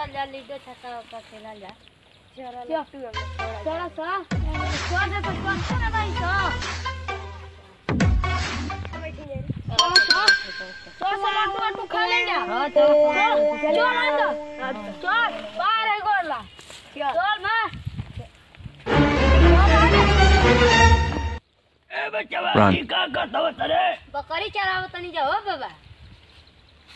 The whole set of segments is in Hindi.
चल जा लीडो छक्का उक्का खेला जा चलो तू हम चलो सा? चल जा तो चल चल भाई सा चलो सा चल सा तू तू खा ले जा। हाँ चल चल अंदर चल बाहर है गोला चल माँ ए बच्चा का करता बकरी चरावो तनी जा हो बाबा।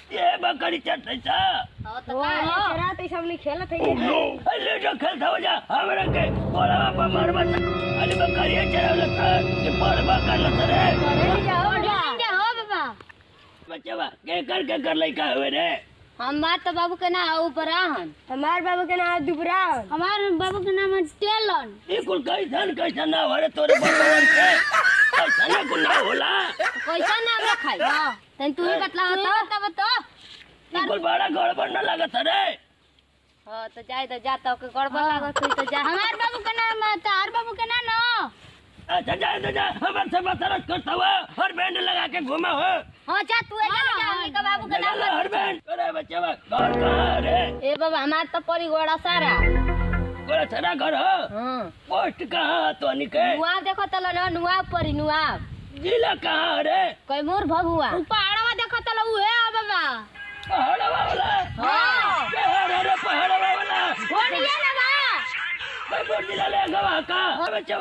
सा हाँ तो चरा तो सब नहीं खेलत है अरे जो खेलता हो जा हमरा के बोला बापा मार मत अरे बकरी चढ़ावला था ये परवा कर ल तरे करे जा हो जा हो बाबा। के कर के कर लइका हुए रे? हमार तो बाबू के नाम ऊपर आहन हमार बाबू के नाम दुबरा हमार बाबू के नाम टेलन। ये कुल कैसन कैसन ना हो रे तोरे भगवान के कैसन ना कुल ना होला कैसा नाम रखाई तन तू ही बतला बता बता। कुल बड़ा गड़बड़ ना लगत रे। हाँ तो जाए तो जाता के गड़बड़ लागत हुई तो जा। हमार बाबू के नाम तार बाबू के नाम न अच्छा जा जा जा। हमर से बतरत करता हुआ हर बैंड लगा के घुमा हो। हाँ जा तू ए जा जा के बाबू के नाम हर बैंड। अरे बच्चा घर कहाँ रे? ए बाबा हमार तो परी गोड़ा सारा गोरा छरा घर हो? हाँ। पोस्ट कहाँ तो निके नुआ देखो तलो न नुआ परी नुआ। जिला कहाँ रे? कैमूर भभुआ। पहाड़वा देखो तलो उहे बाबा पहाड़वा वाला हाँ। पहाड़ रे पहाड़वा वाला ओनिए ना बा कैमूर जिला ले गवा का। बच्चा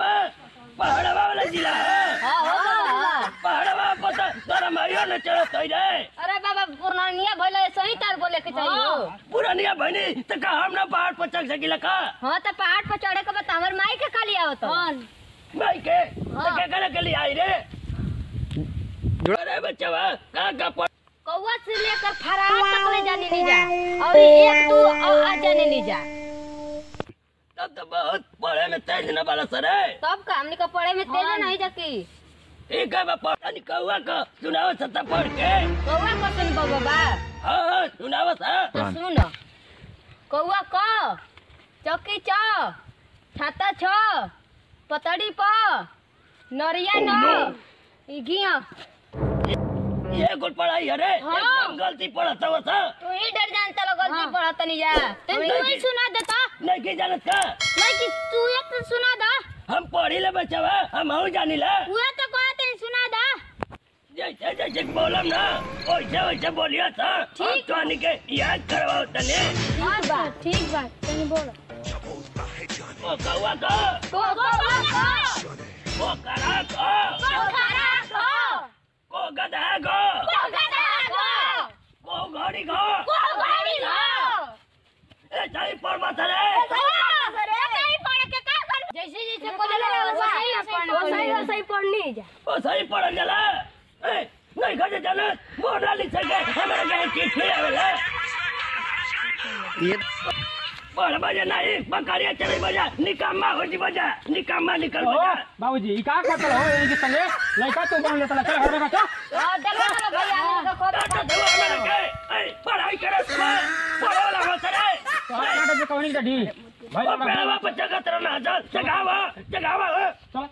पहाड़वा वाला जिला है। हाँ हो बाबा पहाड़वा पता तोरा मारियो न चढ़त है रे अरे बाबा पुरानिया भइले सही तार बोले के चाहिए पुरानिया बहनी तो का हम ना पहाड़ पर चढ़ सकिला का हाँ तो पहाड़ पर चढ़े के बाद हमर माई के खाली आवत हाँ। भाई के? हाँ। तो करे के लिए आई रे? अरे बच्चा का का कौवा से लेकर ले जाने नहीं जा। और एक दो और आ जाने नहीं जा। तब तो बहुत पढ़े में तेज न वाला सर है तब का हमने का पढ़े में तेज नहीं जाकी ठीक है मैं पढ़ा नहीं कहुआ का सुनाओ सत्ता पढ़ के। कौवा को सुन बाबा हाँ हाँ सुनाओ सा तो Run. सुन। कौवा क चौकी च छाता छ पतड़ी प नरिया न इगिया ये कुल पढ़ाई है रे। हाँ। एकदम गलती पढ़ता हुआ सा तू ही डर जानता लो गलती पढ़त नहीं जा। तू ही सुना देता नहीं की जानत का? नहीं कि तू एक तो सुना दा। हम पढ़ी ले बच्चा हम हूँ जानी ला। उहे तो कहते हैं सुना दा। जैसे जैसे बोलम ना वैसे वैसे बोलिया था। ठीक। तो आने के याद करवाओ तने। ठीक बा ठीक बा तनी बोलो। वो कहुआ का। को को को। वो करा का। को खरा को। को गधा का को गधा को को घड़ी का को गाड़ी को ए सही पढ़ मत रे जैसे जैसे बोले वैसे ही सही पढ़नी जा। वो सही पढ़ जाला ए नहीं खजे जाने। मोरला लिख सके। हमारे के चिट्ठी आवेला ये पढ़ बजे नहीं बकरिया चले बजा। निकम्मा हो जी बजा। निकम्मा निकल बजा। बाबूजी ई का करत हो? इनके संगे? लड़का तो बन लेता चल हर बच्चा हाँ देखो तो भैया हमने को डाटा दो हमारे के ए पढ़ाई करे सुबह पढ़े वाला होता रे तो काटे कवनी का ढील? भाई पेड़वा पर जगत रहना चल जगावा जगावा हो